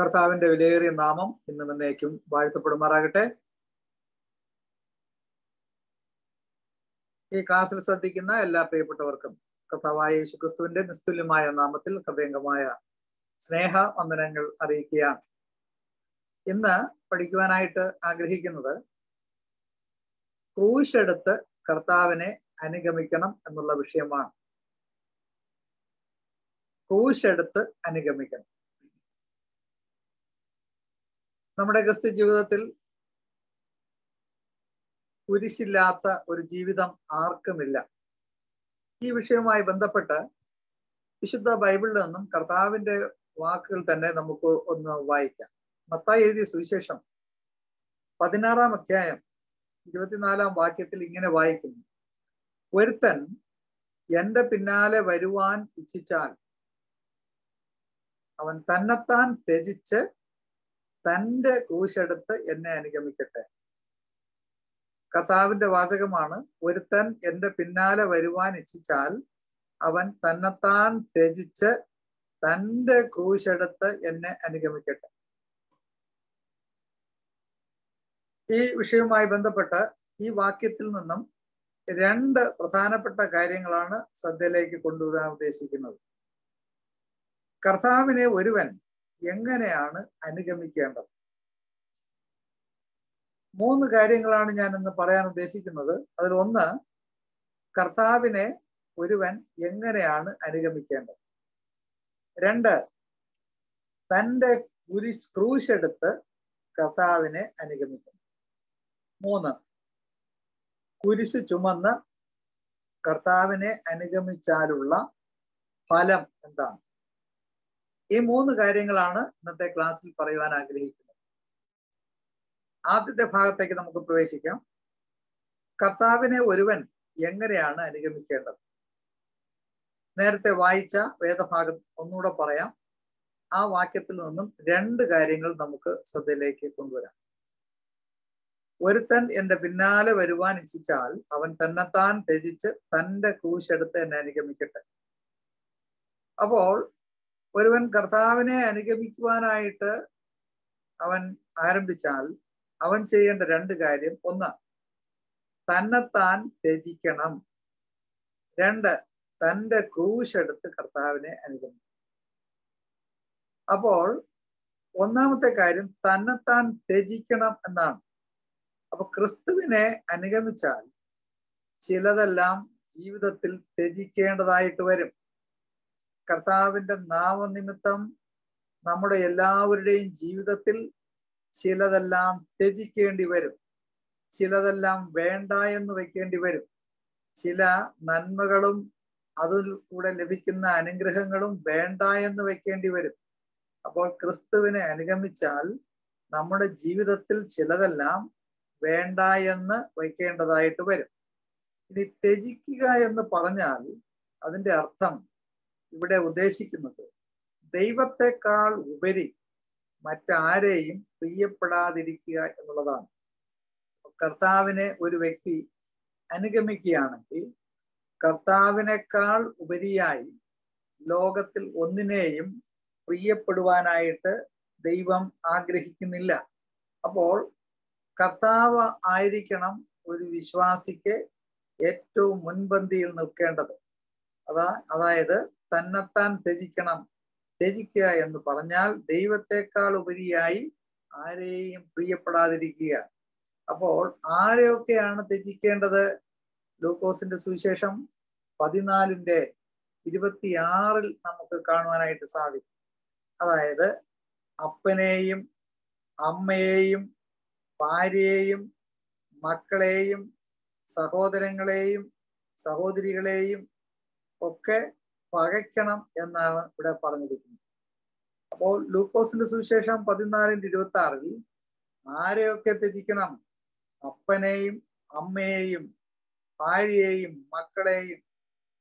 കർത്താവിന്റെ വിലയേറിയ നാമം ഇന്നും എന്നേക്കും വാഴ്ത്തപ്പെടുമാറാകട്ടെ. ഈ ക്ലാസ്സിൽ ശ്രദ്ധിക്കുന്ന എല്ലാ പ്രിയപ്പെട്ടവർക്കും കർത്താവായ യേശുക്രിസ്തുവിന്റെ നിസ്തുല്യമായ നാമത്തിൽ ഹൃദയംഗമായ സ്നേഹ വന്ദനങ്ങൾ അറിയിക്കുകയാണ്. ഇന്ന് പഠിക്കുവാനായിട്ട് ആഗ്രഹിക്കുന്നത് ക്രൂശെടുത്ത് കർത്താവിനെ അനുഗമിക്കണം എന്നുള്ള വിഷയമാണ്. ക്രൂശെടുത്ത് അനുഗമിക്കണം. നമ്മുടെ ഗസ്തി ജീവിതത്തിൽ കുരിശില്ലാത്ത ഒരു ജീവിതം ആർക്കുമില്ല. ഈ വിഷയവുമായി ബന്ധപ്പെട്ട് വിശുദ്ധ ബൈബിളിൽ നിന്നും കർത്താവിന്റെ വാക്കുകൾ തന്നെ നമുക്ക് ഒന്ന് വായിക്കാം. മത്തായി എഴുതിയ സുവിശേഷം പതിനാറാം അധ്യായം ഇരുപത്തിനാലാം വാക്യത്തിൽ ഇങ്ങനെ വായിക്കുന്നു. ഒരുത്തൻ എന്റെ പിന്നാലെ വരുവാൻ ഇച്ഛിച്ചാൽ അവൻ തന്നെത്താൻ ത്യജിച്ച് തന്റെ കൂശെടുത്ത് എന്നെ അനുഗമിക്കട്ടെ. കർത്താവിന്റെ വാചകമാണ് ഒരുത്തൻ എന്റെ പിന്നാലെ വരുവാൻ ഇച്ഛിച്ചാൽ അവൻ തന്നെത്താൻ ത്യജിച്ച് തന്റെ കൂശെടുത്ത് എന്നെ അനുഗമിക്കട്ടെ. ഈ വിഷയവുമായി ബന്ധപ്പെട്ട് ഈ വാക്യത്തിൽ നിന്നും രണ്ട് പ്രധാനപ്പെട്ട കാര്യങ്ങളാണ് ശ്രദ്ധയിലേക്ക് കൊണ്ടുവരാൻ ഉദ്ദേശിക്കുന്നത്. കർത്താവിനെ ഒരുവൻ എങ്ങനെയാണ് അനുഗമിക്കേണ്ടത്? മൂന്ന് കാര്യങ്ങളാണ് ഞാൻ ഇന്ന് പറയാൻ ഉദ്ദേശിക്കുന്നത്. അതിൽ ഒന്ന് കർത്താവിനെ ഒരുവൻ എങ്ങനെയാണ് അനുഗമിക്കേണ്ടത്? രണ്ട് തന്റെ കുരിശ് ക്രൂശെടുത്ത് കർത്താവിനെ അനുഗമിക്കണം മൂന്ന് കുരിശ് ചുമന്ന് കർത്താവിനെ അനുഗമിച്ചാലുള്ള ഫലം എന്താണ്? ഈ മൂന്ന് കാര്യങ്ങളാണ് ഇന്നത്തെ ക്ലാസ്സിൽ പറയുവാൻ ആഗ്രഹിക്കുന്നത്. ആദ്യത്തെ ഭാഗത്തേക്ക് നമുക്ക് പ്രവേശിക്കാം. കർത്താവിനെ ഒരുവൻ എങ്ങനെയാണ് അനുഗമിക്കേണ്ടത്? നേരത്തെ വായിച്ച വേദഭാഗം ഒന്നുകൂടെ പറയാം. ആ വാക്യത്തിൽ നിന്നും രണ്ട് കാര്യങ്ങൾ നമുക്ക് ശ്രദ്ധയിലേക്ക് കൊണ്ടുവരാം. ഒരുത്തൻ എന്റെ പിന്നാലെ വരുവാൻ ഇച്ഛിച്ചാൽ അവൻ തന്നെത്താൻ ത്യജിച്ച് തന്റെ ക്രൂശെടുത്ത് എന്നെ അനുഗമിക്കട്ടെ. അപ്പോൾ ഒരുവൻ കർത്താവിനെ അനുഗമിക്കുവാനായിട്ട് അവൻ ആരംഭിച്ചാൽ അവൻ ചെയ്യേണ്ട രണ്ട് കാര്യം. ഒന്ന് തന്നെത്താൻ ത്യജിക്കണം. രണ്ട് തന്റെ ക്രൂശെടുത്ത് കർത്താവിനെ അനുഗമിക്കണം. അപ്പോൾ ഒന്നാമത്തെ കാര്യം തന്നെത്താൻ ത്യജിക്കണം എന്നാണ്. അപ്പൊ ക്രിസ്തുവിനെ അനുഗമിച്ചാൽ ചിലതെല്ലാം ജീവിതത്തിൽ ത്യജിക്കേണ്ടതായിട്ട് വരും. കർത്താവിന്റെ നാമനിമിത്തം നമ്മുടെ എല്ലാവരുടെയും ജീവിതത്തിൽ ചിലതെല്ലാം ത്യജിക്കേണ്ടി വരും. ചിലതെല്ലാം വേണ്ട എന്ന് വെക്കേണ്ടി വരും. ചില നന്മകളും അതിൽ കൂടെ ലഭിക്കുന്ന അനുഗ്രഹങ്ങളും വേണ്ട എന്ന് വെക്കേണ്ടി വരും. അപ്പോൾ ക്രിസ്തുവിനെ അനുഗമിച്ചാൽ നമ്മുടെ ജീവിതത്തിൽ ചിലതെല്ലാം വേണ്ട എന്ന് വയ്ക്കേണ്ടതായിട്ട് വരും. ഇനി ത്യജിക്കുക എന്ന് പറഞ്ഞാൽ അതിന്റെ അർത്ഥം ഇവിടെ ഉദ്ദേശിക്കുന്നത് ദൈവത്തെക്കാൾ ഉപരി മറ്റാരെയും പ്രിയപ്പെടാതിരിക്കുക എന്നുള്ളതാണ്. കർത്താവിനെ ഒരു വ്യക്തി അനുഗമിക്കുകയാണെങ്കിൽ കർത്താവിനേക്കാൾ ഉപരിയായി ലോകത്തിൽ ഒന്നിനെയും പ്രിയപ്പെടുവാനായിട്ട് ദൈവം ആഗ്രഹിക്കുന്നില്ല. അപ്പോൾ കർത്താവ് ആയിരിക്കണം ഒരു വിശ്വാസിക്ക് ഏറ്റവും മുൻപന്തിയിൽ നിൽക്കേണ്ടത്. അതാ അതായത് തന്നെത്താൻ ത്യജിക്കണം. ത്യജിക്കുക എന്ന് പറഞ്ഞാൽ ദൈവത്തെക്കാൾ ഉപരിയായി ആരെയും പ്രിയപ്പെടാതിരിക്കുക. അപ്പോൾ ആരെയൊക്കെയാണ് ത്യജിക്കേണ്ടത്? ലൂക്കോസിന്റെ സുവിശേഷം പതിനാലിന്റെ ഇരുപത്തിയാറിൽ നമുക്ക് കാണുവാനായിട്ട് സാധിക്കും. അതായത് അപ്പനെയും അമ്മയെയും ഭാര്യയെയും മക്കളെയും സഹോദരങ്ങളെയും സഹോദരികളെയും ഒക്കെ പകയ്ക്കണം എന്നാണ് ഇവിടെ പറഞ്ഞിരിക്കുന്നത്. അപ്പോൾ ലൂക്കോസിന്റെ സുവിശേഷം പതിനാലിന്റെ ഇരുപത്തി ആറിൽ ആരെയൊക്കെ ത്യജിക്കണം? അപ്പനെയും അമ്മയെയും ഭാര്യയെയും മക്കളെയും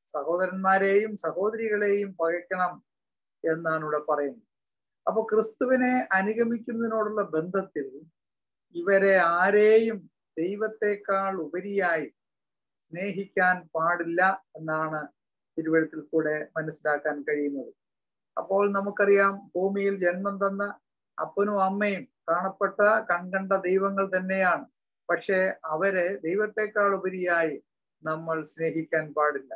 സഹോദരന്മാരെയും സഹോദരികളെയും പകയ്ക്കണം എന്നാണ് ഇവിടെ പറയുന്നത്. അപ്പൊ ക്രിസ്തുവിനെ അനുഗമിക്കുന്നതിനോടുള്ള ബന്ധത്തിൽ ഇവരെ ആരെയും ദൈവത്തെക്കാൾ ഉപരിയായി സ്നേഹിക്കാൻ പാടില്ല എന്നാണ് തിരുവഴുത്തിൽ കൂടെ മനസ്സിലാക്കാൻ കഴിയുന്നത്. അപ്പോൾ നമുക്കറിയാം ഭൂമിയിൽ ജന്മം തന്ന അപ്പനും അമ്മയും കാണപ്പെട്ട കൺകണ്ട ദൈവങ്ങൾ തന്നെയാണ്. പക്ഷേ അവരെ ദൈവത്തെക്കാൾ ഉപരിയായി നമ്മൾ സ്നേഹിക്കാൻ പാടില്ല.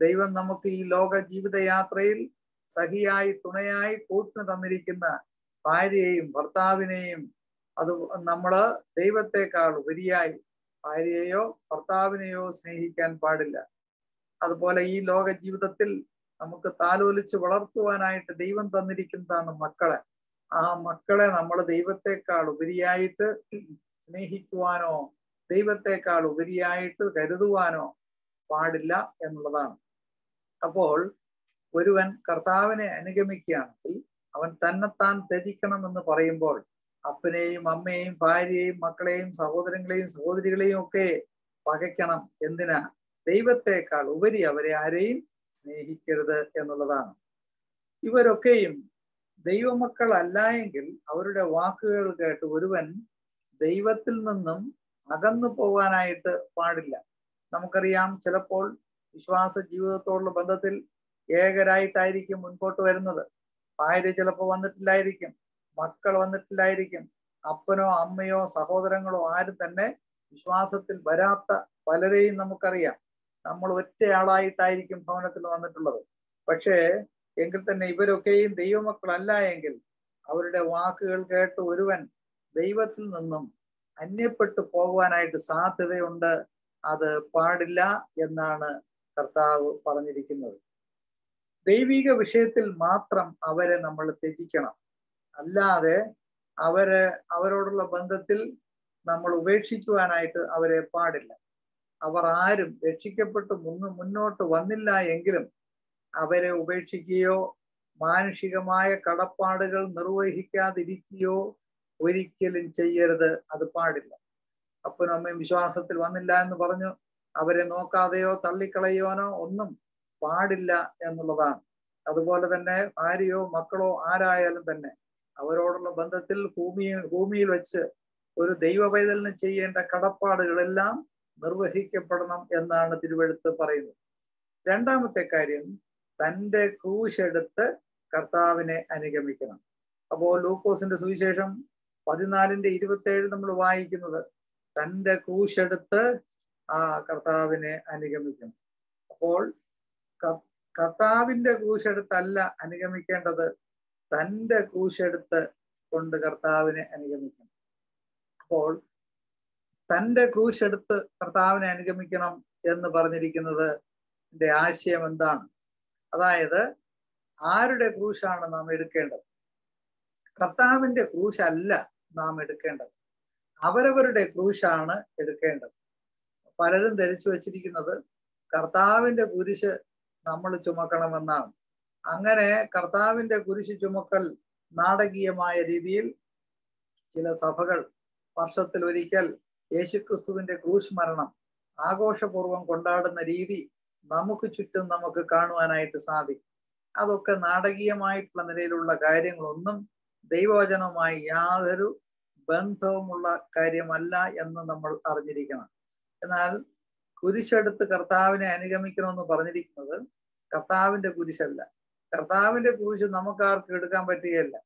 ദൈവം നമുക്ക് ഈ ലോക ജീവിതയാത്രയിൽ സഹിയായി തുണയായി കൂട്ടിന് തന്നിരിക്കുന്ന ഭാര്യയെയും ഭർത്താവിനെയും അത് നമ്മൾ ദൈവത്തെക്കാൾ ഉപരിയായി ഭാര്യയെയോ ഭർത്താവിനെയോ സ്നേഹിക്കാൻ പാടില്ല. അതുപോലെ ഈ ലോക ജീവിതത്തിൽ നമുക്ക് താലോലിച്ച് വളർത്തുവാനായിട്ട് ദൈവം തന്നിരിക്കുന്നതാണ് മക്കളെ. ആ മക്കളെ നമ്മൾ ദൈവത്തെക്കാൾ ഉപരിയായിട്ട് സ്നേഹിക്കുവാനോ ദൈവത്തെക്കാൾ ഉപരിയായിട്ട് കരുതുവാനോ പാടില്ല എന്നുള്ളതാണ്. അപ്പോൾ ഒരുവൻ കർത്താവിനെ അനുഗമിക്കുകയാണെങ്കിൽ അവൻ തന്നെത്താൻ ത്യജിക്കണം എന്ന് പറയുമ്പോൾ അപ്പനെയും അമ്മയെയും ഭാര്യയെയും മക്കളെയും സഹോദരങ്ങളെയും സഹോദരികളെയും ഒക്കെ പകയ്ക്കണം എന്തിനാ? ദൈവത്തെക്കാൾ ഉപരി അവരെ ആരെയും സ്നേഹിക്കരുത് എന്നുള്ളതാണ്. ഇവരൊക്കെയും ദൈവമക്കൾ അല്ല എങ്കിൽ അവരുടെ വാക്കുകൾ കേട്ട് ഒരുവൻ ദൈവത്തിൽ നിന്നും അകന്നു പോകാനായിട്ട് പാടില്ല. നമുക്കറിയാം ചിലപ്പോൾ വിശ്വാസ ജീവിതത്തോടുള്ള ബന്ധത്തിൽ ഏകരായിട്ടായിരിക്കും മുൻപോട്ട് വരുന്നത്. ഭാര്യ ചിലപ്പോൾ വന്നിട്ടില്ലായിരിക്കും മക്കൾ വന്നിട്ടില്ലായിരിക്കും അപ്പനോ അമ്മയോ സഹോദരങ്ങളോ ആരും തന്നെ വിശ്വാസത്തിൽ വരാത്ത പലരെയും നമുക്കറിയാം. നമ്മൾ ഒറ്റയാളായിട്ടായിരിക്കും ഭവനത്തിൽ വന്നിട്ടുള്ളത്. പക്ഷേ എങ്കിൽ തന്നെ ഇവരൊക്കെയും ദൈവമക്കളല്ല എങ്കിൽ അവരുടെ വാക്കുകൾ കേട്ട് ഒരുവൻ ദൈവത്തിൽ നിന്നും അന്യപ്പെട്ടു പോകുവാനായിട്ട് സാധ്യതയുണ്ട്. അത് പാടില്ല എന്നാണ് കർത്താവ് പറഞ്ഞിരിക്കുന്നത്. ദൈവിക വിഷയത്തിൽ മാത്രം അവരെ നമ്മൾ ത്യജിക്കണം. അല്ലാതെ അവരെ അവരോടുള്ള ബന്ധത്തിൽ നമ്മൾ ഉപേക്ഷിക്കുവാനായിട്ട് അവരെ പാടില്ല. അവർ ആരും രക്ഷിക്കപ്പെട്ട് മുന്ന് മുന്നോട്ട് വന്നില്ല എങ്കിലും അവരെ ഉപേക്ഷിക്കുകയോ മാനുഷികമായ കടപ്പാടുകൾ നിർവഹിക്കാതിരിക്കുകയോ ഒരിക്കലും ചെയ്യരുത്. അത് പാടില്ല. അപ്പനും അമ്മയും വിശ്വാസത്തിൽ വന്നില്ല എന്ന് പറഞ്ഞു അവരെ നോക്കാതെയോ തള്ളിക്കളയുവാനോ ഒന്നും പാടില്ല എന്നുള്ളതാണ്. അതുപോലെ തന്നെ ഭാര്യയോ മക്കളോ ആരായാലും തന്നെ അവരോടുള്ള ബന്ധത്തിൽ ഭൂമിയിൽ ഭൂമിയിൽ വെച്ച് ഒരു ദൈവ പൈതലിന് ചെയ്യേണ്ട കടപ്പാടുകളെല്ലാം നിർവഹിക്കപ്പെടണം എന്നാണ് തിരുവെഴുത്ത് പറയുന്നത്. രണ്ടാമത്തെ കാര്യം തന്റെ ക്രൂശെടുത്ത് കർത്താവിനെ അനുഗമിക്കണം. അപ്പോൾ ലൂക്കോസിന്റെ സുവിശേഷം പതിനാലിന്റെ ഇരുപത്തി ഏഴ് നമ്മൾ വായിക്കുന്നത് തന്റെ ക്രൂശെടുത്ത് ആ കർത്താവിനെ അനുഗമിക്കണം. അപ്പോൾ കർത്താവിന്റെ ക്രൂശെടുത്തല്ല അനുഗമിക്കേണ്ടത് തന്റെ ക്രൂശെടുത്ത് കൊണ്ട് കർത്താവിനെ അനുഗമിക്കണം. അപ്പോൾ തന്റെ ക്രൂശെടുത്ത് കർത്താവിനെ അനുഗമിക്കണം എന്ന് പറഞ്ഞിരിക്കുന്നത് ആശയം എന്താണ്? അതായത് ആരുടെ ക്രൂശാണ് നാം എടുക്കേണ്ടത്? കർത്താവിന്റെ ക്രൂശല്ല നാം എടുക്കേണ്ടത്. അവരവരുടെ ക്രൂശാണ് എടുക്കേണ്ടത്. പലരും ധരിച്ചു വച്ചിരിക്കുന്നത് കർത്താവിന്റെ കുരിശ് നമ്മൾ ചുമക്കണമെന്നാണ്. അങ്ങനെ കർത്താവിന്റെ കുരിശ് ചുമക്കൽ നാടകീയമായ രീതിയിൽ ചില സഭകൾ വർഷത്തിൽ ഒരിക്കൽ യേശുക്രിസ്തുവിന്റെ ക്രൂശ് മരണം ആഘോഷപൂർവം കൊണ്ടാടുന്ന രീതി നമുക്ക് ചുറ്റും നമുക്ക് കാണുവാനായിട്ട് സാധിക്കും. അതൊക്കെ നാടകീയമായിട്ടുള്ള നിലയിലുള്ള കാര്യങ്ങളൊന്നും ദൈവവചനവുമായി യാതൊരു ബന്ധവുമുള്ള കാര്യമല്ല എന്ന് നമ്മൾ അറിഞ്ഞിരിക്കണം. എന്നാൽ കുരിശെടുത്ത് കർത്താവിനെ അനുഗമിക്കണമെന്ന് പറഞ്ഞിരിക്കുന്നത് കർത്താവിന്റെ കുരിശല്ല. കർത്താവിന്റെ കുരിശ് നമുക്ക് ആർക്കും എടുക്കാൻ പറ്റുകയില്ല.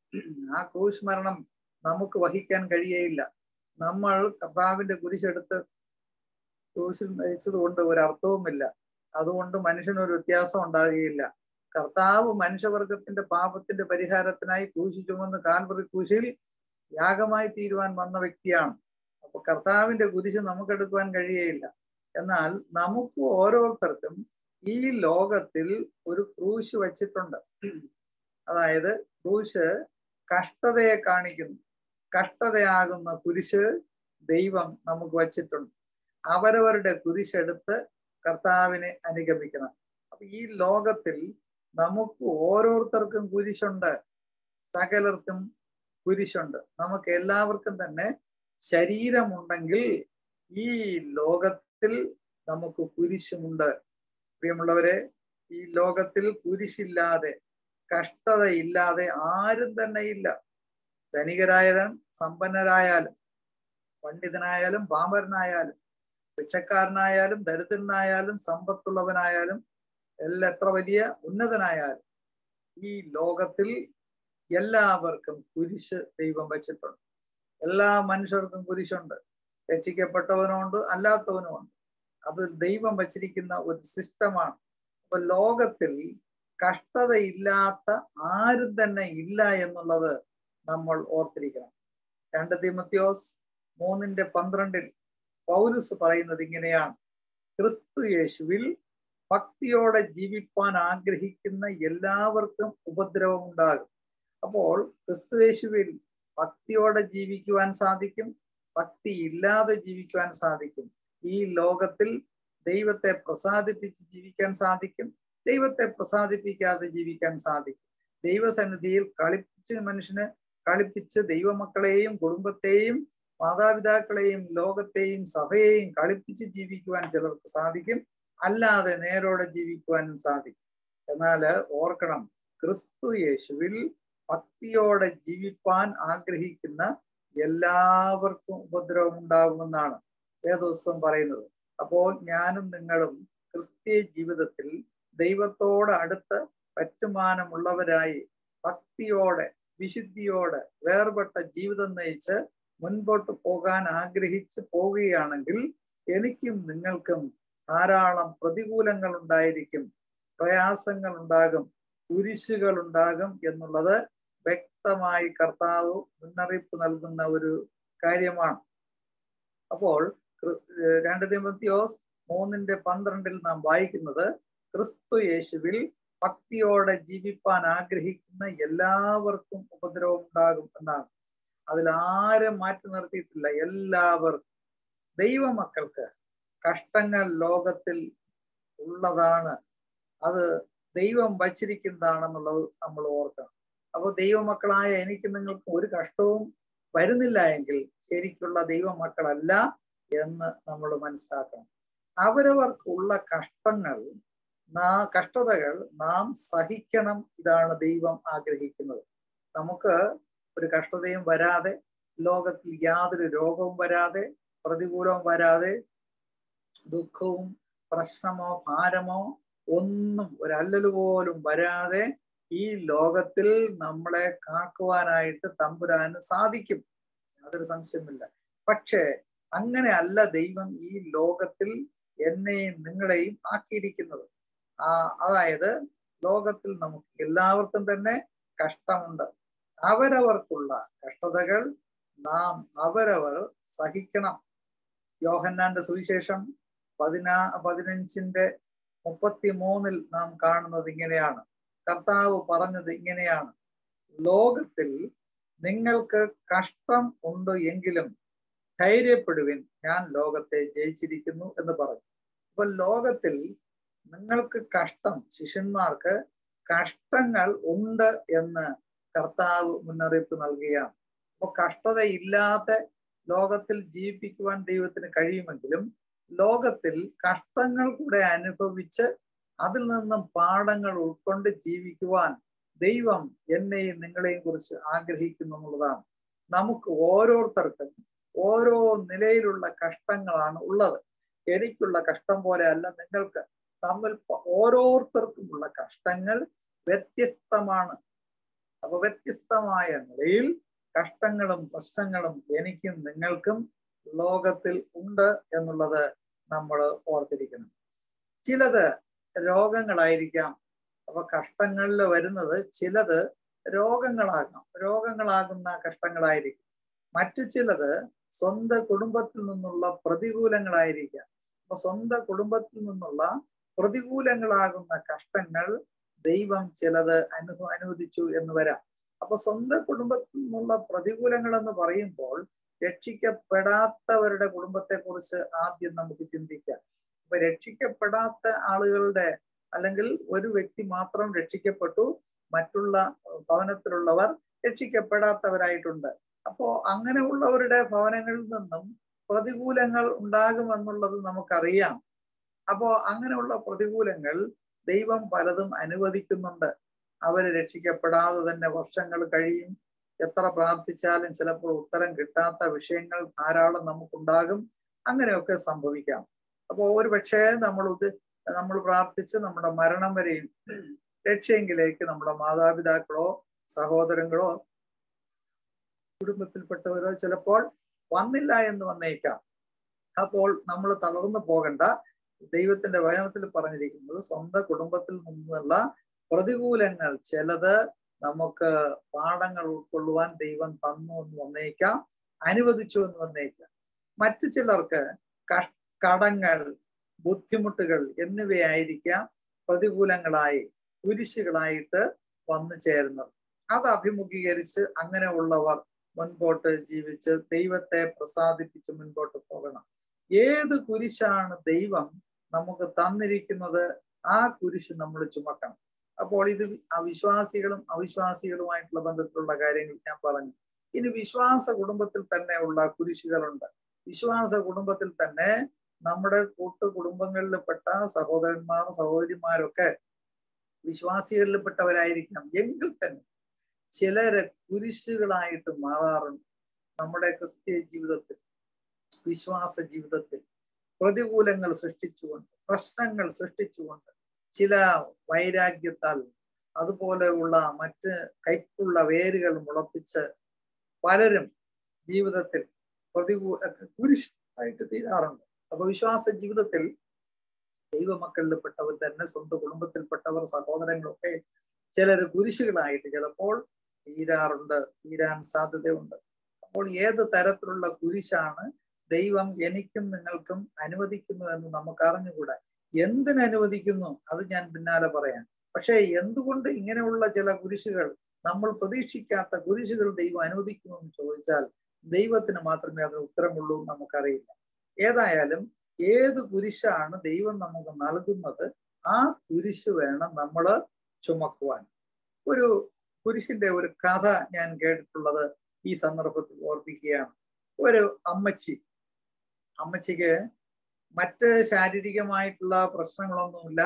ആ ക്രൂശ് മരണം നമുക്ക് വഹിക്കാൻ കഴിയയില്ല. നമ്മൾ കർത്താവിന്റെ കുരിശെടുത്ത് ക്രൂശിൽ മരിച്ചത് കൊണ്ട് ഒരർത്ഥവുമില്ല. അതുകൊണ്ട് മനുഷ്യനൊരു വ്യത്യാസം ഉണ്ടാകുകയില്ല. കർത്താവ് മനുഷ്യവർഗത്തിന്റെ പാപത്തിന്റെ പരിഹാരത്തിനായി ക്രൂശി ചുമന്ന് കാൽവറി ക്രൂശിൽ യാഗമായി തീരുവാൻ വന്ന വ്യക്തിയാണ്. അപ്പൊ കർത്താവിന്റെ കുരിശ് നമുക്ക് എടുക്കുവാൻ കഴിയുകയില്ല എന്നാൽ നമുക്ക് ഓരോരുത്തർക്കും ഈ ലോകത്തിൽ ഒരു ക്രൂശ് വച്ചിട്ടുണ്ട്. അതായത് ക്രൂശ് കഷ്ടതയെ കാണിക്കുന്നു. കഷ്ടതയാകുന്ന കുരിശ് ദൈവം നമുക്ക് വച്ചിട്ടുണ്ട്. അവരവരുടെ കുരിശെടുത്ത് കർത്താവിനെ അനുഗമിക്കണം. അപ്പൊ ഈ ലോകത്തിൽ നമുക്ക് ഓരോരുത്തർക്കും കുരിശുണ്ട്. സകലർക്കും കുരിശുണ്ട്. നമുക്ക് എല്ലാവർക്കും തന്നെ ശരീരമുണ്ടെങ്കിൽ ഈ ലോകത്തിൽ നമുക്ക് കുരിശുമുണ്ട്. പ്രിയമുള്ളവരെ ഈ ലോകത്തിൽ കുരിശില്ലാതെ കഷ്ടതയില്ലാതെ ആരും തന്നെ ഇല്ല. ധനികരായാലും സമ്പന്നരായാലും പണ്ഡിതനായാലും പാമ്പരനായാലും പിച്ചക്കാരനായാലും ദരിദ്രനായാലും സമ്പത്തുള്ളവനായാലും എല്ലാം എത്ര വലിയ ഉന്നതനായാലും ഈ ലോകത്തിൽ എല്ലാവർക്കും കുരിശ് ദൈവം വെച്ചിട്ടുണ്ട്. എല്ലാ മനുഷ്യർക്കും കുരിശുണ്ട്. രക്ഷിക്കപ്പെട്ടവനുണ്ട് അല്ലാത്തവനുമുണ്ട്. അത് ദൈവം വച്ചിരിക്കുന്ന ഒരു സിസ്റ്റമാണ്. അപ്പൊ ലോകത്തിൽ കഷ്ടതയില്ലാത്ത ആരും തന്നെ ഇല്ല എന്നുള്ളത് നമ്മൾ ഓർത്തിരിക്കണം. രണ്ട് തിമത്യോസ് മൂന്നിന്റെ പന്ത്രണ്ടിൽ പൗരസ് പറയുന്നത് ഇങ്ങനെയാണ്. ക്രിസ്തു യേശുവിൽ ഭക്തിയോടെ ജീവിപ്പാൻ ആഗ്രഹിക്കുന്ന എല്ലാവർക്കും ഉപദ്രവം ഉണ്ടാകും അപ്പോൾ ക്രിസ്തു യേശുവിൽ ഭക്തിയോടെ ജീവിക്കുവാൻ സാധിക്കും ഭക്തി ഇല്ലാതെ ജീവിക്കുവാൻ സാധിക്കും. ഈ ലോകത്തിൽ ദൈവത്തെ പ്രസാദിപ്പിച്ച് ജീവിക്കാൻ സാധിക്കും ദൈവത്തെ പ്രസാദിപ്പിക്കാതെ ജീവിക്കാൻ സാധിക്കും. ദൈവസന്നിധിയിൽ കളിപ്പിച്ച് മനുഷ്യന് കളിപ്പിച്ച് ദൈവമക്കളെയും കുടുംബത്തെയും മാതാപിതാക്കളെയും ലോകത്തെയും സഭയെയും കളിപ്പിച്ച് ജീവിക്കുവാൻ ചിലർക്ക് സാധിക്കും. അല്ലാതെ നേരോടെ ജീവിക്കുവാനും സാധിക്കും. എന്നാൽ ഓർക്കണം ക്രിസ്തു യേശുവിൽ ഭക്തിയോടെ ജീവിപ്പാൻ ആഗ്രഹിക്കുന്ന എല്ലാവർക്കും ഉപദ്രവം ഉണ്ടാകുമെന്നാണ് വേദോത്സവം പറയുന്നത്. അപ്പോൾ ഞാനും നിങ്ങളും ക്രിസ്തീയ ജീവിതത്തിൽ ദൈവത്തോട് അടുത്ത് പറ്റുമാനമുള്ളവരായി ഭക്തിയോടെ വിശുദ്ധിയോടെ വേർപെട്ട ജീവിതം നയിച്ച് മുൻപോട്ട് പോകാൻ ആഗ്രഹിച്ച് പോവുകയാണെങ്കിൽ എനിക്കും നിങ്ങൾക്കും ധാരാളം പ്രതികൂലങ്ങൾ ഉണ്ടായിരിക്കും. പ്രയാസങ്ങൾ ഉണ്ടാകും. കുരിശുകൾ ഉണ്ടാകും എന്നുള്ളത് വ്യക്തമായി കർത്താവ് മുന്നറിയിപ്പ് നൽകുന്ന ഒരു കാര്യമാണ്. അപ്പോൾ രണ്ട് തിമത്യോസ് മൂന്നിന്റെ പന്ത്രണ്ടിൽ നാം വായിക്കുന്നത് ക്രിസ്തു യേശുവിൽ ഭക്തിയോടെ ജീവിപ്പാൻ ആഗ്രഹിക്കുന്ന എല്ലാവർക്കും ഉപദ്രവം ഉണ്ടാകും എന്നാണ്. അതിൽ ആരും മാറ്റി നിർത്തിയിട്ടില്ല. എല്ലാവർക്കും. ദൈവമക്കൾക്ക് കഷ്ടങ്ങൾ ലോകത്തിൽ ഉള്ളതാണ്. അത് ദൈവം വച്ചിരിക്കുന്നതാണെന്നുള്ളത് നമ്മൾ ഓർക്കണം. അപ്പോൾ ദൈവമക്കളായ എനിക്ക് നിങ്ങൾക്ക് ഒരു കഷ്ടവും വരുന്നില്ല എങ്കിൽ ശരിക്കുള്ള ദൈവമക്കളല്ല എന്ന് നമ്മൾ മനസ്സിലാക്കണം. അവരവർക്കുള്ള കഷ്ടങ്ങൾ കഷ്ടതകൾ നാം സഹിക്കണം ഇതാണ് ദൈവം ആഗ്രഹിക്കുന്നത്. നമുക്ക് ഒരു കഷ്ടതയും വരാതെ ലോകത്തിൽ യാതൊരു രോഗവും വരാതെ പ്രതികൂലവും വരാതെ ദുഃഖവും പ്രശ്നമോ ഭാരമോ ഒന്നും ഒരു അല്ലല് പോലും വരാതെ ഈ ലോകത്തിൽ നമ്മളെ കാക്കുവാനായിട്ട് തമ്പുരാന് സാധിക്കും. അതൊരു സംശയമില്ല പക്ഷേ അങ്ങനെ അല്ല ദൈവം ഈ ലോകത്തിൽ എന്നെയും നിങ്ങളെയും ആക്കിയിരിക്കുന്നത്. അതായത് ലോകത്തിൽ നമുക്ക് എല്ലാവർക്കും തന്നെ കഷ്ടമുണ്ട്. അവരവർക്കുള്ള കഷ്ടതകൾ നാം അവരവർ സഹിക്കണം. യോഹന്നാന്റെ സുവിശേഷം പതിനാ പതിനഞ്ചിന്റെ മുപ്പത്തി മൂന്നിൽ നാം കാണുന്നത് ഇങ്ങനെയാണ്. കർത്താവ് പറഞ്ഞത് ഇങ്ങനെയാണ്. ലോകത്തിൽ നിങ്ങൾക്ക് കഷ്ടം ഉണ്ട് എങ്കിലും ധൈര്യപ്പെടുവിൻ ഞാൻ ലോകത്തെ ജയിച്ചിരിക്കുന്നു എന്ന് പറഞ്ഞു. അപ്പൊ ലോകത്തിൽ നിങ്ങൾക്ക് കഷ്ടം ശിഷ്യന്മാർക്ക് കഷ്ടങ്ങൾ ഉണ്ട് എന്ന് കർത്താവ് മുന്നറിയിപ്പ് നൽകുകയാണ്. അപ്പൊ കഷ്ടതയില്ലാത്ത ലോകത്തിൽ ജീവിപ്പിക്കുവാൻ ദൈവത്തിന് കഴിയുമെങ്കിലും ലോകത്തിൽ കഷ്ടങ്ങൾ കൂടെ അനുഭവിച്ച് അതിൽ നിന്നും പാഠങ്ങൾ ഉൾക്കൊണ്ട് ജീവിക്കുവാൻ ദൈവം എന്നെയും നിങ്ങളെയും കുറിച്ച് ആഗ്രഹിക്കുന്നു എന്നുള്ളതാണ്. നമുക്ക് ഓരോരുത്തർക്കും ഓരോ നിലയിലുള്ള കഷ്ടങ്ങളാണ് ഉള്ളത്. എനിക്കുള്ള കഷ്ടം പോലെ അല്ല നിങ്ങൾക്ക്. തമ്മിൽ ഓരോരുത്തർക്കുമുള്ള കഷ്ടങ്ങൾ വ്യത്യസ്തമാണ്. അപ്പൊ വ്യത്യസ്തമായ നിലയിൽ കഷ്ടങ്ങളും പ്രശ്നങ്ങളും എനിക്കും നിങ്ങൾക്കും ലോകത്തിൽ ഉണ്ട് എന്നുള്ളത് നമ്മൾ ഓർത്തിരിക്കണം. ചിലത് രോഗങ്ങളായിരിക്കാം. അപ്പൊ കഷ്ടങ്ങളിൽ വരുന്നത് ചിലത് രോഗങ്ങളാകാം. രോഗങ്ങളാകുന്ന കഷ്ടങ്ങളായിരിക്കും. മറ്റു ചിലത് സ്വന്തം കുടുംബത്തിൽ നിന്നുള്ള പ്രതികൂലങ്ങളായിരിക്കാം. അപ്പൊ സ്വന്തം കുടുംബത്തിൽ നിന്നുള്ള പ്രതികൂലങ്ങളാകുന്ന കഷ്ടങ്ങൾ ദൈവം ചിലത് അനു അനുവദിച്ചു എന്ന് വരാം. അപ്പൊ സ്വന്തം കുടുംബത്തിൽ നിന്നുള്ള പ്രതികൂലങ്ങൾ എന്ന് പറയുമ്പോൾ രക്ഷിക്കപ്പെടാത്തവരുടെ കുടുംബത്തെ കുറിച്ച് ആദ്യം നമുക്ക് ചിന്തിക്കാം. അപ്പൊ രക്ഷിക്കപ്പെടാത്ത ആളുകളുടെ അല്ലെങ്കിൽ ഒരു വ്യക്തി മാത്രം രക്ഷിക്കപ്പെട്ടു മറ്റുള്ള ഭവനത്തിലുള്ളവർ രക്ഷിക്കപ്പെടാത്തവരായിട്ടുണ്ട്. അപ്പോ അങ്ങനെയുള്ളവരുടെ ഭവനങ്ങളിൽ നിന്നും പ്രതികൂലങ്ങൾ ഉണ്ടാകുമെന്നുള്ളത് നമുക്കറിയാം. അപ്പോ അങ്ങനെയുള്ള പ്രതികൂലങ്ങൾ ദൈവം പലതും അനുവദിക്കുന്നുണ്ട്. അവർ രക്ഷിക്കപ്പെടാതെ തന്നെ വർഷങ്ങൾ കഴിയും. എത്ര പ്രാർത്ഥിച്ചാലും ചിലപ്പോൾ ഉത്തരം കിട്ടാത്ത വിഷയങ്ങൾ ധാരാളം നമുക്കുണ്ടാകും. അങ്ങനെയൊക്കെ സംഭവിക്കാം. അപ്പോൾ ഒരു പക്ഷേ നമ്മൾ ഇത് നമ്മൾ പ്രാർത്ഥിച്ച് നമ്മുടെ മരണം വരെയും രക്ഷയെങ്കിലേക്ക് നമ്മുടെ മാതാപിതാക്കളോ സഹോദരങ്ങളോ കുടുംബത്തിൽപ്പെട്ടവരോ ചിലപ്പോൾ വന്നില്ല എന്ന് വന്നേക്കാം. അപ്പോൾ നമ്മൾ തളർന്നു പോകണ്ട. ദൈവത്തിന്റെ വചനത്തിൽ പറഞ്ഞിരിക്കുന്നത് സ്വന്തം കുടുംബത്തിൽ നിന്നുള്ള പ്രതികൂലങ്ങൾ ചിലത് നമുക്ക് പാഠങ്ങൾ ഉൾക്കൊള്ളുവാൻ ദൈവം തന്നു എന്ന് വന്നേക്കാം അനുവദിച്ചു എന്ന് വന്നേക്കാം. മറ്റു ചിലർക്ക് കടങ്ങൾ ബുദ്ധിമുട്ടുകൾ എന്നിവയായിരിക്കാം പ്രതികൂലങ്ങളായി കുരിശുകളായിട്ട് വന്നു ചേരുന്നത്. അത് അഭിമുഖീകരിച്ച് അങ്ങനെ ഉള്ളവർ മുൻപോട്ട് ജീവിച്ച് ദൈവത്തെ പ്രസാദിപ്പിച്ച് മുൻപോട്ട് പോകണം. ഏത് കുരിശാണ് ദൈവം നമുക്ക് തന്നിരിക്കുന്നത് ആ കുരിശ് നമ്മൾ ചുമക്കണം. അപ്പോൾ ഇത് അവിശ്വാസികളും അവിശ്വാസികളുമായിട്ടുള്ള ബന്ധത്തിലുള്ള കാര്യങ്ങൾ ഞാൻ പറഞ്ഞു. ഇനി വിശ്വാസ കുടുംബത്തിൽ തന്നെ ഉള്ള കുരിശുകളുണ്ട്. വിശ്വാസ കുടുംബത്തിൽ തന്നെ നമ്മുടെ കൂട്ടു കുടുംബങ്ങളിൽപ്പെട്ട സഹോദരന്മാർ സഹോദരിമാരൊക്കെ വിശ്വാസികളിൽപ്പെട്ടവരായിരിക്കാം. എങ്കിൽ തന്നെ ചിലരെ കുരിശുകളായിട്ട് മാറാറുണ്ട്. നമ്മുടെ ക്രിസ്തീയ ജീവിതത്തിൽ വിശ്വാസ ജീവിതത്തിൽ. പ്രതികൂലങ്ങൾ സൃഷ്ടിച്ചുകൊണ്ട് പ്രശ്നങ്ങൾ സൃഷ്ടിച്ചുകൊണ്ട് ചില വൈരാഗ്യത്താൽ അതുപോലെയുള്ള മറ്റ് കൈപ്പുള്ള വേരുകൾ മുളപ്പിച്ച് പലരും ജീവിതത്തിൽ പ്രതികൂ കുരിശായിട്ട് തീരാറുണ്ട്. അപ്പൊ വിശ്വാസ ജീവിതത്തിൽ ദൈവമക്കളിൽപ്പെട്ടവർ തന്നെ സ്വന്തം കുടുംബത്തിൽപ്പെട്ടവർ സഹോദരങ്ങളൊക്കെ ചിലർ കുരിശുകളായിട്ട് ചിലപ്പോൾ തീരാറുണ്ട് തീരാൻ സാധ്യതയുണ്ട്. അപ്പോൾ ഏത് തരത്തിലുള്ള കുരിശാണ് ദൈവം എനിക്കും നിങ്ങൾക്കും അനുവദിക്കുന്നു എന്ന് നമുക്ക് അറിഞ്ഞുകൂടാ എന്തിനനുവദിക്കുന്നു അത് ഞാൻ പിന്നാലെ പറയാം. പക്ഷേ എന്തുകൊണ്ട് ഇങ്ങനെയുള്ള ചില കുരിശുകൾ നമ്മൾ പ്രതീക്ഷിക്കാത്ത കുരിശുകൾ ദൈവം അനുവദിക്കുന്നു എന്ന് ചോദിച്ചാൽ ദൈവത്തിന് മാത്രമേ അതിന് ഉത്തരമുള്ളൂ നമുക്കറിയില്ല. ഏതായാലും ഏത് കുരിശാണ് ദൈവം നമുക്ക് നൽകുന്നത് ആ കുരിശ് വേണം നമ്മൾ ചുമക്കുവാൻ. ഒരു കുരിശിന്റെ ഒരു കഥ ഞാൻ കേട്ടിട്ടുള്ളത് ഈ സന്ദർഭത്തിൽ ഓർപ്പിക്കുകയാണ്. ഒരു അമ്മച്ചി അമ്മച്ചിക്ക് മറ്റ് ശാരീരികമായിട്ടുള്ള പ്രശ്നങ്ങളൊന്നുമില്ല.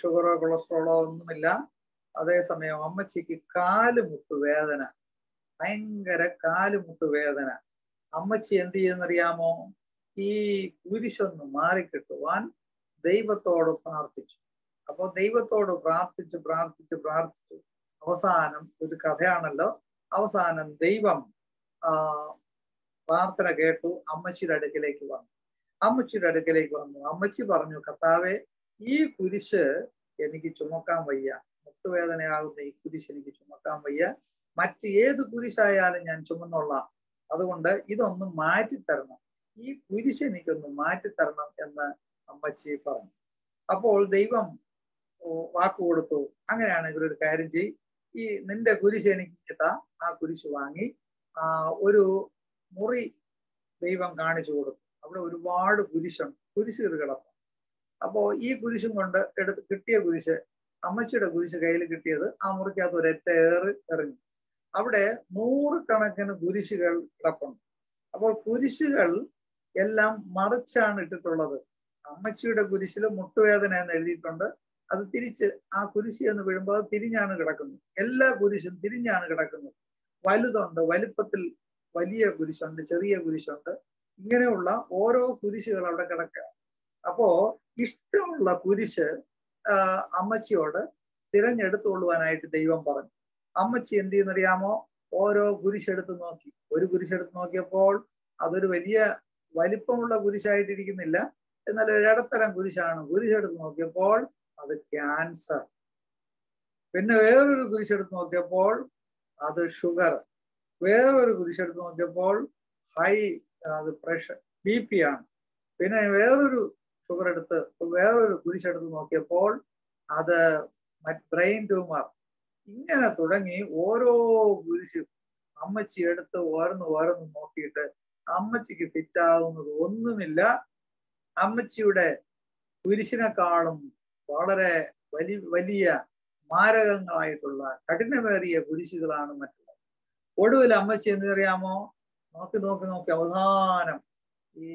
ഷുഗറോ കൊളസ്ട്രോളോ ഒന്നുമില്ല. അതേസമയം അമ്മച്ചിക്ക് കാലുമുട്ട് വേദന. ഭയങ്കര കാലുമുട്ട് വേദന. അമ്മച്ചി എന്ത് ചെയ്യുന്നറിയാമോ? ഈ കുരിശൊന്ന് മാറിക്കിട്ടുവാൻ ദൈവത്തോട് പ്രാർത്ഥിച്ചു. അപ്പോൾ ദൈവത്തോട് പ്രാർത്ഥിച്ച് പ്രാർത്ഥിച്ച് പ്രാർത്ഥിച്ചു അവസാനം ഒരു കഥയാണല്ലോ. അവസാനം ദൈവം പ്രാർത്ഥന കേട്ടു അമ്മച്ചിയുടെ അടുക്കലേക്ക് വന്നു. അമ്മച്ചിയുടെ അടുക്കലേക്ക് വന്നു. അമ്മച്ചി പറഞ്ഞു കർത്താവെ ഈ കുരിശ് എനിക്ക് ചുമക്കാൻ വയ്യ. മുട്ടുവേദനയാകുന്ന ഈ കുരിശ് എനിക്ക് ചുമക്കാൻ വയ്യ. മറ്റ് ഏത് കുരിശായാലും ഞാൻ ചുമന്നോളാം. അതുകൊണ്ട് ഇതൊന്ന് മാറ്റിത്തരണം. ഈ കുരിശ് എനിക്കൊന്ന് മാറ്റിത്തരണം എന്ന് അമ്മച്ചി പറഞ്ഞു. അപ്പോൾ ദൈവം വാക്ക് കൊടുത്തു. അങ്ങനെയാണെങ്കിൽ ഒരു കാര്യം ചെയ്. ഈ നിന്റെ കുരിശ് എനിക്ക് കിട്ടാം. ആ കുരിശ് വാങ്ങി. ആ ഒരു മുറി ദൈവം കാണിച്ചു കൊടുത്തു. അവിടെ ഒരുപാട് കുരിശുണ്ട്. കുരിശുകൾ കിടക്കും അപ്പോ ഈ കുരിശും കൊണ്ട് എടുത്ത് കിട്ടിയ കുരിശ് അമ്മച്ചിയുടെ കുരിശ് കയ്യിൽ കിട്ടിയത് ആ മുറിക്കകത്ത് ഒരൊറ്റ ഏറ് എറിഞ്ഞു. അവിടെ നൂറുകണക്കിന് കുരിശുകൾ കിടപ്പുണ്ട്. അപ്പോൾ കുരിശുകൾ എല്ലാം മറിച്ചാണ് ഇട്ടിട്ടുള്ളത്. അമ്മച്ചിയുടെ കുരിശിൽ മുട്ടുവേദന എന്ന് എഴുതിയിട്ടുണ്ട്. അത് തിരിച്ച് ആ കുരിശ് എന്ന് വീഴുമ്പോൾ അത് തിരിഞ്ഞാണ് കിടക്കുന്നത്. എല്ലാ കുരിശും തിരിഞ്ഞാണ് കിടക്കുന്നത്. വലുതുണ്ട് വലിപ്പത്തിൽ വലിയ കുരിശുണ്ട് ചെറിയ കുരിശുണ്ട്. ഇങ്ങനെയുള്ള ഓരോ കുരിശുകൾ അവിടെ കിടക്കുക. അപ്പോ ഇഷ്ടമുള്ള കുരിശ് അമ്മച്ചിയോട് തിരഞ്ഞെടുത്തുകൊള്ളുവാനായിട്ട് ദൈവം പറഞ്ഞു. അമ്മച്ചി എന്ത് ചെയ്യുന്നറിയാമോ? ഓരോ കുരിശെടുത്ത് നോക്കി. ഒരു കുരിശെടുത്ത് നോക്കിയപ്പോൾ അതൊരു വലിയ വലിപ്പമുള്ള കുരിശായിട്ടിരിക്കുന്നില്ല. എന്നാൽ ഒരു ഇടത്തരം കുരിശാണ്. കുരിശെടുത്ത് നോക്കിയപ്പോൾ അത് ക്യാൻസർ പിന്നെ വേറൊരു കുരിശെടുത്ത് നോക്കിയപ്പോൾ അത് ഷുഗർ വേറൊരു കുരിശെടുത്ത് നോക്കിയപ്പോൾ ഹൈ അത് പ്രഷർ ബി പി ആണ്. പിന്നെ വേറൊരു ഷുഗർ എടുത്ത് വേറൊരു കുരിശെടുത്ത് നോക്കിയപ്പോൾ അത് ബ്രെയിൻ ട്യൂമർ ഇങ്ങനെ തുടങ്ങി ഓരോ കുരിശും അമ്മച്ചി എടുത്ത് ഓരോന്ന് ഓരോന്ന് നോക്കിയിട്ട് അമ്മച്ചിക്ക് ഫിറ്റാവുന്നത് ഒന്നുമില്ല. അമ്മച്ചിയുടെ കുരിശിനെക്കാളും വളരെ വലിയ വലിയ മാരകങ്ങളായിട്ടുള്ള കഠിനമേറിയ കുരിശുകളാണ് മറ്റുള്ളത്. ഒടുവിൽ അമ്മച്ചി എന്തറിയാമോ നോക്കി നോക്കി നോക്കി. അവസാനം ഈ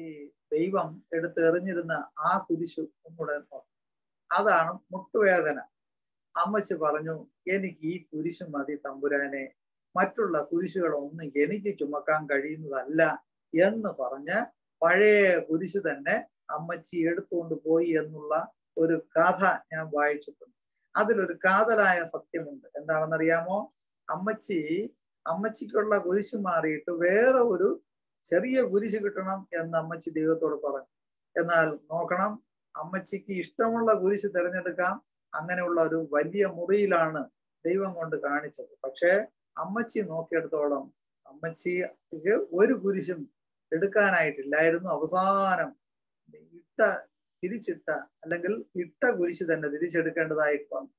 ദൈവം എടുത്ത് എറിഞ്ഞിരുന്ന ആ കുരിശു ഒന്നുകൂടെ അതാണ് മുട്ടുവേദന. അമ്മച്ചി പറഞ്ഞു എനിക്ക് ഈ കുരിശു മതി തമ്പുരാനെ. മറ്റുള്ള കുരിശുകളൊന്നും എനിക്ക് ചുമക്കാൻ കഴിയുന്നതല്ല എന്ന് പറഞ്ഞ് പഴയ കുരിശ് തന്നെ അമ്മച്ചി എടുത്തുകൊണ്ട് പോയി എന്നുള്ള ഒരു കഥ ഞാൻ വായിച്ചിട്ടുണ്ട്. അതിലൊരു കാതലായ സത്യമുണ്ട്. എന്താണെന്നറിയാമോ? അമ്മച്ചി അമ്മച്ചിക്കുള്ള കുരിശ് മാറിയിട്ട് വേറെ ഒരു ചെറിയ കുരിശ് കിട്ടണം എന്ന് അമ്മച്ചി ദൈവത്തോട് പറഞ്ഞു. എന്നാൽ നോക്കണം അമ്മച്ചിക്ക് ഇഷ്ടമുള്ള കുരിശ് തിരഞ്ഞെടുക്കാം. അങ്ങനെയുള്ള ഒരു വലിയ മുറിയിലാണ് ദൈവം കൊണ്ട് കാണിച്ചത്. പക്ഷേ അമ്മച്ചി നോക്കിയെടുത്തോളം അമ്മച്ചിക്ക് ഒരു കുരിശും എടുക്കാനായിട്ടില്ലായിരുന്നു. അവസാനം ഇട്ട തിരിച്ചിട്ട അല്ലെങ്കിൽ ഇട്ട കുരിശ് തന്നെ തിരിച്ചെടുക്കേണ്ടതായിട്ട് വന്നു.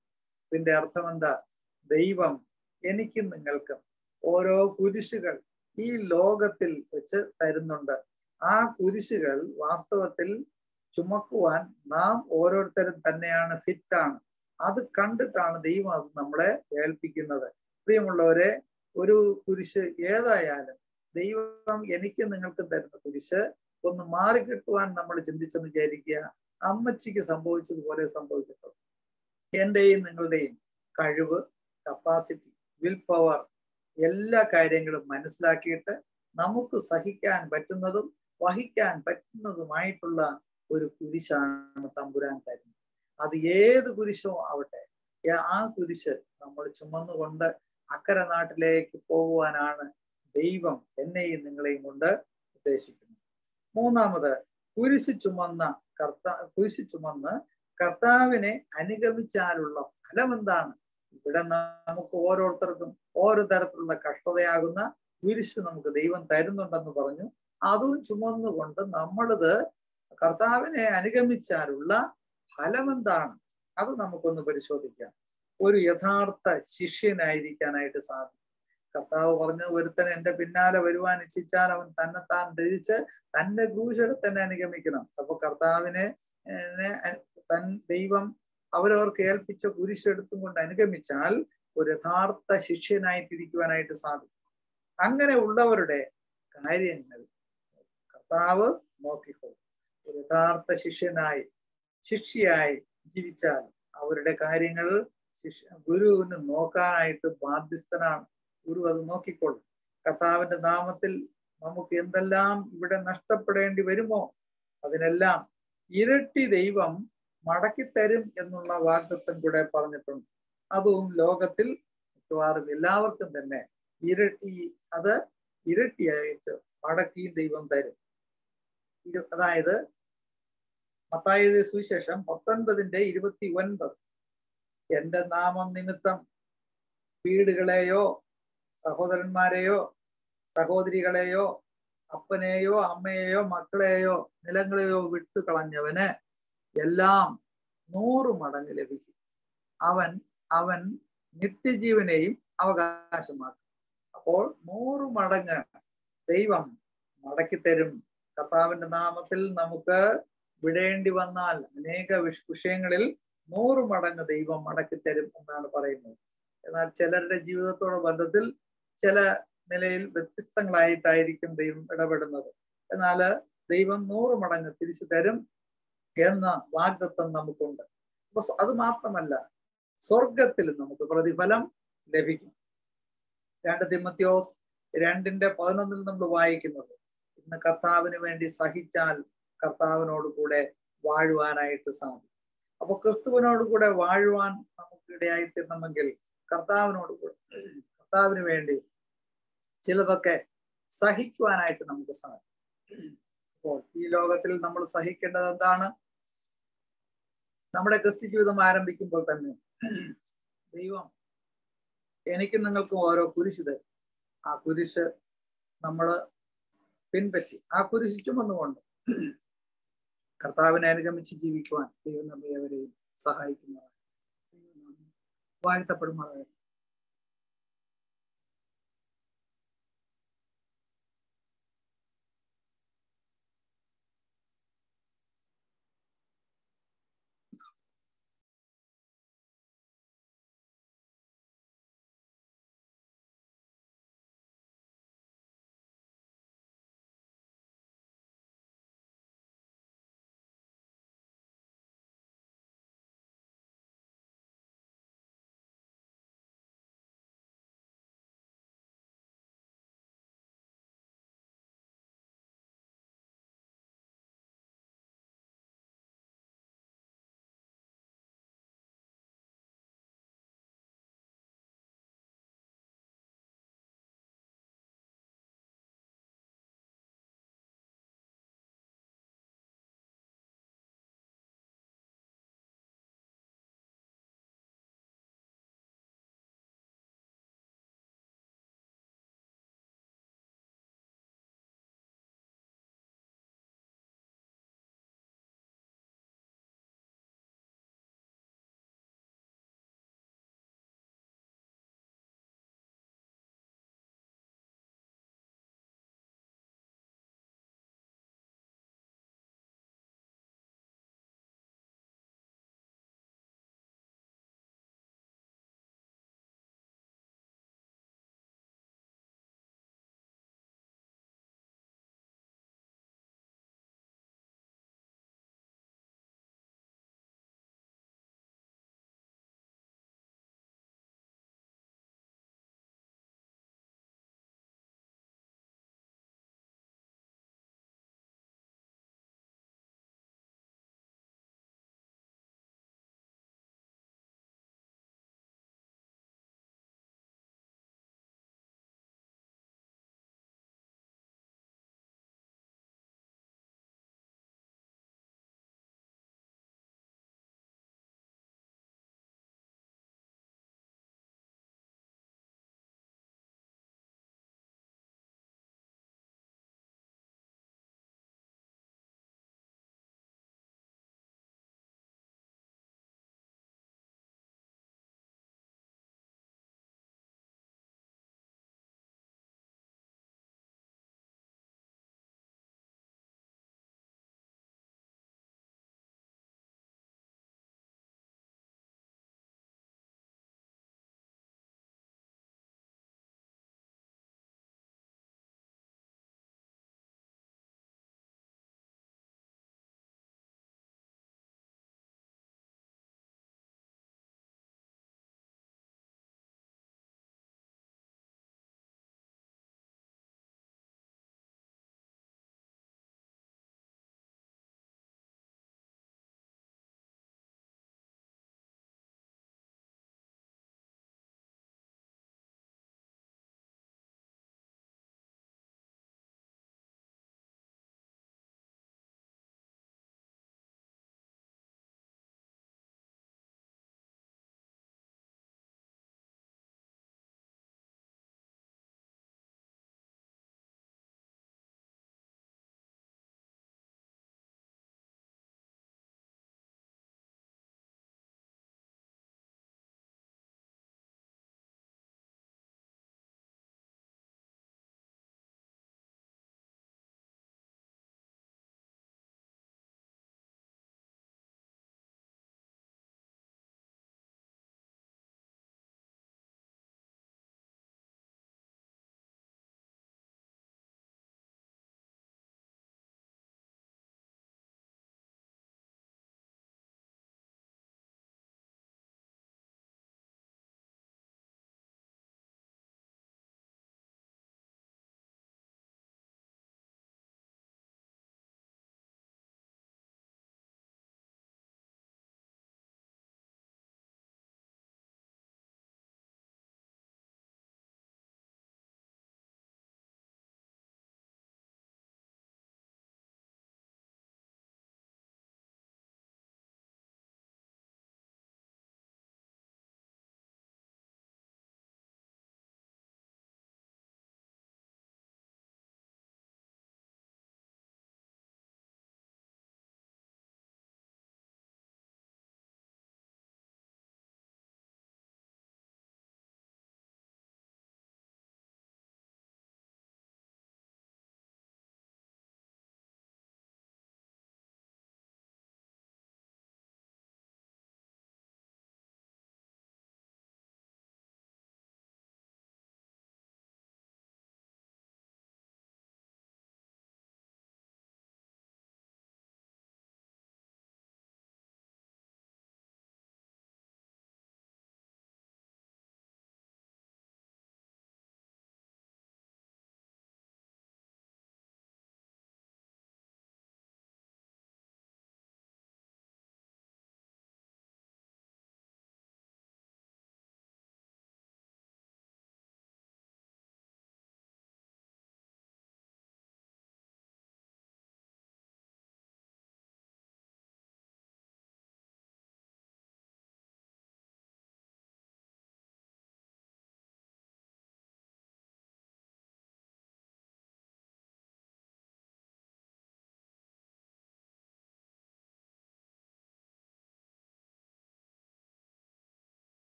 ഇതിന്റെ അർത്ഥം എന്താ ദൈവം എനിക്കും നിങ്ങൾക്കും ഓരോ കുരിശുകൾ ഈ ലോകത്തിൽ വെച്ച് തരുന്നുണ്ട്. ആ കുരിശുകൾ വാസ്തവത്തിൽ ചുമക്കുവാൻ നാം ഓരോരുത്തരും തന്നെയാണ് ഫിറ്റാണ് അത് കണ്ടിട്ടാണ് ദൈവം അത് നമ്മളെ ഏൽപ്പിക്കുന്നത്. പ്രിയമുള്ളവരെ ഒരു കുരിശ് ഏതായാലും ദൈവം എനിക്ക് നിങ്ങൾക്ക് തരുന്ന കുരിശ് ഒന്ന് മാറിക്കിട്ടുവാൻ നമ്മൾ ചിന്തിച്ചെന്ന് വിചാരിക്കുക. അമ്മച്ചിക്ക് സംഭവിച്ചതുപോലെ സംഭവിക്കത്തുള്ളൂ. എന്റെയും നിങ്ങളുടെയും കഴിവ് കപ്പാസിറ്റി വിൽ പവർ എല്ലാ കാര്യങ്ങളും മനസ്സിലാക്കിയിട്ട് നമുക്ക് സഹിക്കാൻ പറ്റുന്നതും വഹിക്കാൻ പറ്റുന്നതുമായിട്ടുള്ള ഒരു കുരിശാണ് തമ്പുരാൻ തരുന്നത്. അത് ഏത് കുരിശോ ആവട്ടെ ആ കുരിശ് നമ്മൾ ചുമന്നുകൊണ്ട് അക്കരെ നാട്ടിലേക്ക് പോകുവാനാണ് ദൈവം എന്നെയും നിങ്ങളെയും കൊണ്ട് ഉദ്ദേശിക്കുന്നത്. മൂന്നാമത് കുരിശ് ചുമന്ന കർത്താ കുരിശ് ചുമന്ന് കർത്താവിനെ അനുഗമിച്ചാലുള്ള ഫലം എന്താണ് ഇവിടെ നമുക്ക് ഓരോരുത്തർക്കും ഓരോ തരത്തിലുള്ള കഷ്ടതയാകുന്ന കുരിശ് നമുക്ക് ദൈവം തരുന്നുണ്ടെന്ന് പറഞ്ഞു. അതും ചുമന്നുകൊണ്ട് നമ്മളിത് കർത്താവിനെ അനുഗമിച്ചാലുള്ള ഫലം എന്താണ് അത് നമുക്കൊന്ന് പരിശോധിക്കാം. ഒരു യഥാർത്ഥ ശിഷ്യനായിരിക്കാനായിട്ട് സാധിക്കും. കർത്താവ് പറഞ്ഞ ഒരുത്തൻ എന്റെ പിന്നാലെ വരുവാൻ ഇച്ഛിച്ചാൽ അവൻ തന്നെത്താൻ താൻ ധരിച്ച് തന്റെ ക്രൂശെടുത്ത് തന്നെ അനുഗമിക്കണം. അപ്പൊ കർത്താവിനെ തൻ ദൈവം അവരവർക്ക് ഏൽപ്പിച്ച കുരിശെടുത്തും കൊണ്ട് അനുഗമിച്ചാൽ ഒരു യഥാർത്ഥ ശിഷ്യനായിട്ടിരിക്കുവാനായിട്ട് സാധിക്കും. അങ്ങനെ ഉള്ളവരുടെ കാര്യങ്ങൾ കർത്താവ് നോക്കിക്കൊള്ളും ഒരു യഥാർത്ഥ ശിഷ്യനായി ശിഷ്യയായി ജീവിച്ചാൽ അവരുടെ കാര്യങ്ങൾ ശിഷ്യ ഗുരുവിന് നോക്കാനായിട്ട് ബാധ്യസ്ഥനാണ്. ഗുരു അത് നോക്കിക്കൊള്ളും. കർത്താവിന്റെ നാമത്തിൽ നമുക്ക് എന്തെല്ലാം ഇവിടെ നഷ്ടപ്പെടേണ്ടി വരുമോ? അതിനെല്ലാം ഇരട്ടി ദൈവം മടക്കിത്തരും എന്നുള്ള വാഗ്ദത്വം കൂടെ പറഞ്ഞിട്ടുണ്ട്. അതും ലോകത്തിൽ മിക്കവാറും എല്ലാവർക്കും തന്നെ ഇരട്ടി അത് ഇരട്ടിയായിട്ട് മടക്കി ദൈവം തരും. അതായത് മത്തായത് സുവിശേഷം പത്തൊൻപതിന്റെ ഇരുപത്തി ഒൻപത് എന്റെ നാമം നിമിത്തം വീടുകളെയോ സഹോദരന്മാരെയോ സഹോദരികളെയോ അപ്പനെയോ അമ്മയെയോ മക്കളെയോ നിലങ്ങളെയോ വിട്ടു കളഞ്ഞവന് എല്ലാം നൂറ് മടങ്ങ് ലഭിക്കും. അവൻ അവൻ നിത്യജീവനെയും അവകാശമാക്കും. അപ്പോൾ നൂറ് മടങ്ങ് ദൈവം മടക്കി തരും. കർത്താവിന്റെ നാമത്തിൽ നമുക്ക് വിടേണ്ടി വന്നാൽ അനേക വിഷയങ്ങളിൽ നൂറ് മടങ്ങ് ദൈവം മടക്കി തരും എന്നാണ് പറയുന്നത്. എന്നാൽ ചിലരുടെ ജീവിതത്തോട് ബന്ധത്തിൽ ചില നിലയിൽ വ്യത്യസ്തങ്ങളായിട്ടായിരിക്കും ദൈവം ഇടപെടുന്നത്. എന്നാൽ ദൈവം നൂറ് മടങ്ങ് തിരിച്ചു തരും. എന്ന വാഗ്ദത്തം നമുക്കുണ്ട്. അപ്പൊ അത് മാത്രമല്ല സ്വർഗത്തിൽ നമുക്ക് പ്രതിഫലം ലഭിക്കും. രണ്ട് തിമത്യോസ് രണ്ടിന്റെ പതിനൊന്നിൽ നമ്മൾ വായിക്കുന്നത് ഇന്ന് കർത്താവിന് വേണ്ടി സഹിച്ചാൽ കർത്താവിനോട് കൂടെ വാഴുവാനായിട്ട് സാധിക്കും. അപ്പൊ ക്രിസ്തുവിനോട് കൂടെ വാഴുവാൻ നമുക്ക് ഇടയായി തീരണമെങ്കിൽ കർത്താവിനോട് കൂടെ കർത്താവിന് വേണ്ടി ചിലതൊക്കെ സഹിക്കുവാനായിട്ട് നമുക്ക് സാധിക്കും. അപ്പോൾ ഈ ലോകത്തിൽ നമ്മൾ സഹിക്കേണ്ടത് എന്താണ്? നമ്മുടെ ക്രിസ്തു ജീവിതം ആരംഭിക്കുമ്പോൾ തന്നെ ദൈവം എനിക്കും നിങ്ങൾക്കും ഓരോ കുരിശ് തരും ആ കുരിശ് നമ്മൾ പിൻപറ്റി ആ കുരിശ് ചുമന്നുകൊണ്ട് കർത്താവിനെ അനുഗമിച്ച് ജീവിക്കുവാൻ ദൈവം നമ്മെ അവരെയും സഹായിക്കുന്നതാണ് വാഴ്ത്തപ്പെടുമാറാകട്ടെ.